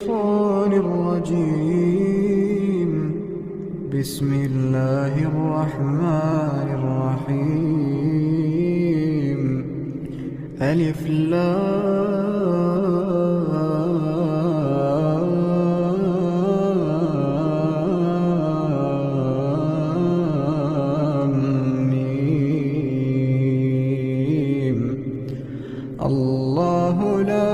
الشيطان الرجيم. بسم الله الرحمن الرحيم. ألف لام ميم. الله لا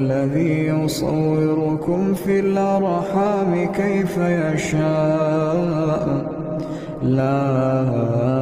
الذي يصوركم في الأرحام كيف يشاء. لا